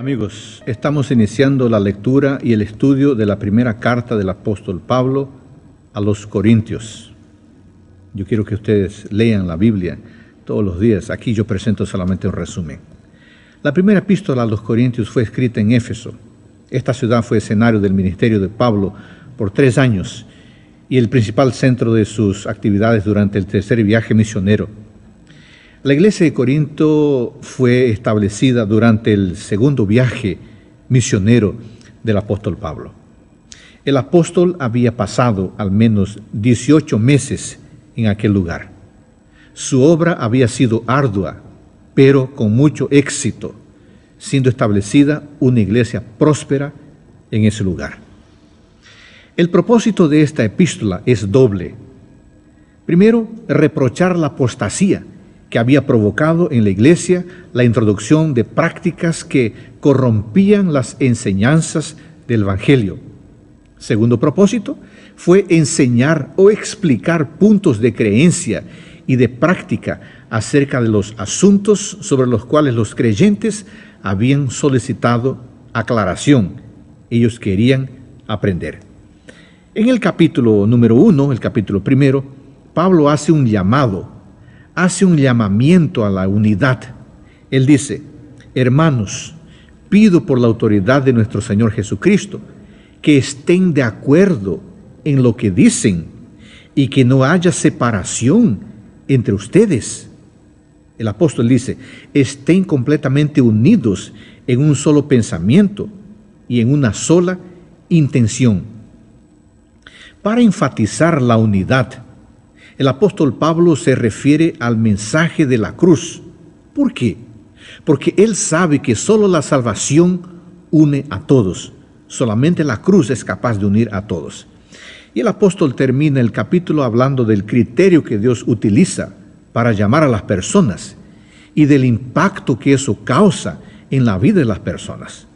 Amigos, estamos iniciando la lectura y el estudio de la primera carta del apóstol Pablo a los Corintios. Yo quiero que ustedes lean la Biblia todos los días. Aquí yo presento solamente un resumen. La primera epístola a los Corintios fue escrita en Éfeso. Esta ciudad fue escenario del ministerio de Pablo por tres años y el principal centro de sus actividades durante el tercer viaje misionero la iglesia de Corinto fue establecida durante el segundo viaje misionero del apóstol Pablo. El apóstol había pasado al menos 18 meses en aquel lugar. Su obra había sido ardua, pero con mucho éxito, siendo establecida una iglesia próspera en ese lugar. El propósito de esta epístola es doble. Primero, reprochar la apostasía que había provocado en la iglesia la introducción de prácticas que corrompían las enseñanzas del Evangelio. Segundo propósito fue enseñar o explicar puntos de creencia y de práctica acerca de los asuntos sobre los cuales los creyentes habían solicitado aclaración. Ellos querían aprender. En el capítulo número uno, el capítulo primero, Pablo hace un llamado hace un llamamiento a la unidad. Él dice, hermanos, pido por la autoridad de nuestro Señor Jesucristo que estén de acuerdo en lo que dicen y que no haya separación entre ustedes. El apóstol dice, estén completamente unidos en un solo pensamiento y en una sola intención. Para enfatizar la unidad, el apóstol Pablo se refiere al mensaje de la cruz. ¿Por qué? Porque él sabe que solo la salvación une a todos. Solamente la cruz es capaz de unir a todos. Y el apóstol termina el capítulo hablando del criterio que Dios utiliza para llamar a las personas y del impacto que eso causa en la vida de las personas.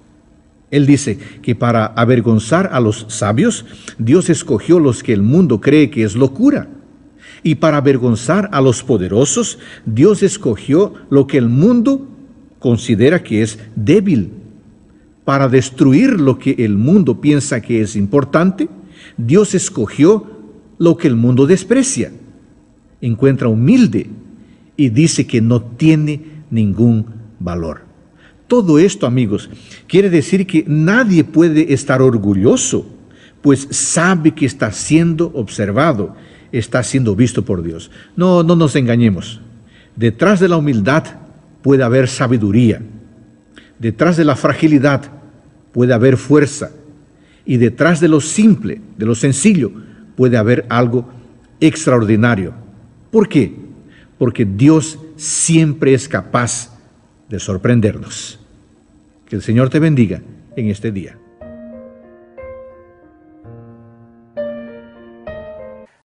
Él dice que para avergonzar a los sabios, Dios escogió los que el mundo cree que es locura y para avergonzar a los poderosos, Dios escogió lo que el mundo considera que es débil. Para destruir lo que el mundo piensa que es importante, Dios escogió lo que el mundo desprecia. Encuentra humilde y dice que no tiene ningún valor. Todo esto, amigos, quiere decir que nadie puede estar orgulloso, pues sabe que está siendo observado está siendo visto por Dios. No, no nos engañemos. Detrás de la humildad puede haber sabiduría. Detrás de la fragilidad puede haber fuerza. Y detrás de lo simple, de lo sencillo, puede haber algo extraordinario. ¿Por qué? Porque Dios siempre es capaz de sorprendernos. Que el Señor te bendiga en este día.